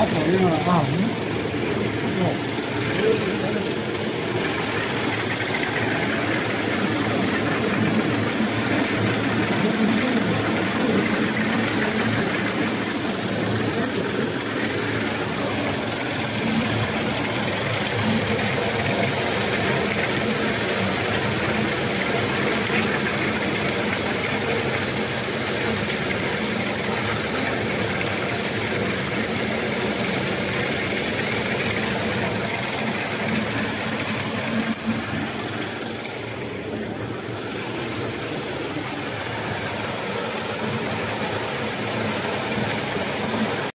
啊跑进了啊。嗯。对